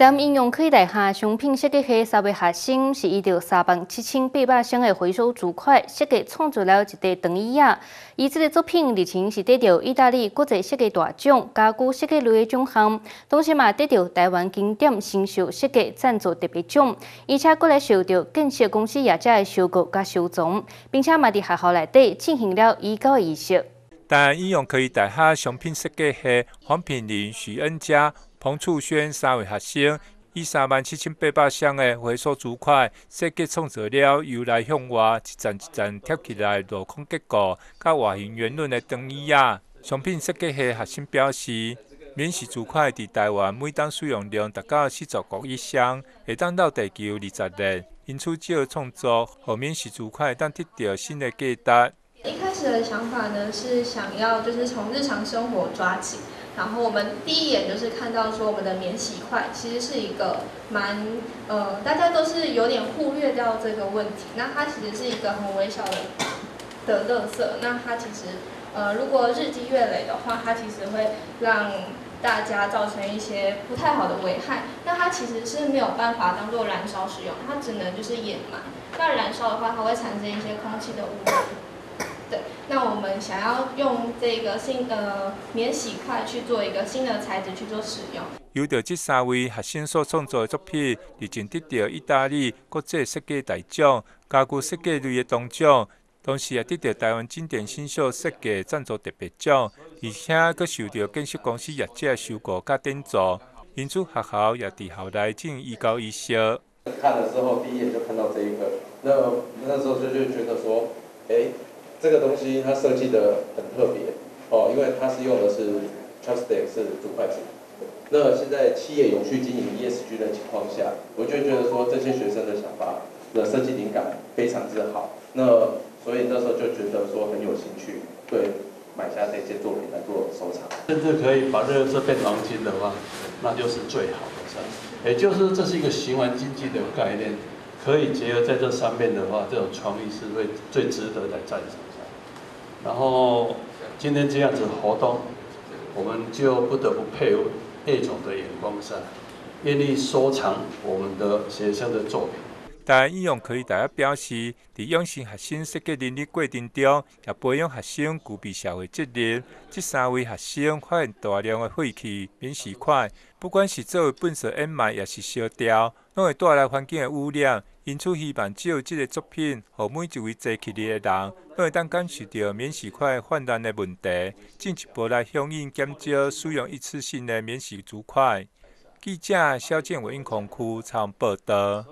但应用科技大厦商品设计系三位学生是依照三万七千八百箱的回收竹块设计创作了一台长椅仔。伊这个作品日前是得到意大利国际设计大奖家具设计类的奖项，同时嘛得到台湾经典新秀设计赞助特别奖，而且过来受到建设公司业者的收购甲收藏，并且嘛伫学校内底进行了移交仪式。但应用可以大厦商品设计系黄品玲、徐恩佳。彭楚轩三位学生以三万七千八百箱的回收竹块设计创造了由内向外一层一层贴起来镂空结构、甲外形圆润的灯椅啊。商品设计系学生表示，免洗竹块伫台湾每当使用量达到四十五以上，会当到地球二十年。因此，这个创作和免洗竹块当得到新的价值。一开始的想法呢，是想要就是从日常生活抓起。然后我们第一眼就是看到说，我们的免洗筷其实是一个蛮呃，大家都是有点忽略掉这个问题。那它其实是一个很微小的的垃圾。那它其实呃，如果日积月累的话，它其实会让大家造成一些不太好的危害。那它其实是没有办法当做燃烧使用，它只能就是掩埋。那燃烧的话，它会产生一些空气的污染。对，那我们想要用这个新的免洗筷去做一个新的材质去做使用。有着这三位学生所创作的作品，已经得到意大利国际设计大奖、家具设计类的铜奖，同时也得到台湾经典新秀设计赞助特别奖，而且佫受到建设公司业者收购甲赞助。因此，学校也伫校内进行移交仪式。看了之后，第一眼就看到这一个，那那时候就就觉得说，哎。这个东西它设计的很特别哦，因为它是用的是 chopstick 是竹筷子。那现在企业永续经营 ESG 的情况下，我就觉得说这些学生的想法的设计灵感非常之好。那所以那时候就觉得说很有兴趣，对买下这些作品来做收藏。甚至可以把这这变黄金的话，那就是最好的也就是这是一个循环经济的概念，可以结合在这上面的话，这种创意是会最值得来赞赏。然后今天这样子活动，我们就不得不配合叶总的眼光上，愿意收藏我们的学生的作品。但应用可以大家表示，在养成学生设计能力过程中，也培养学生具备社会责任。这三位学生发现大量的废弃免洗筷，不管是作为粪扫掩埋，也是烧掉，拢会带来环境的污染。因此，希望借这个作品，和每一位坐起来的人，都会当感受到免洗筷泛滥的问题，进一步来响应减少使用一次性的免洗竹筷。记者肖建伟因空区参报道。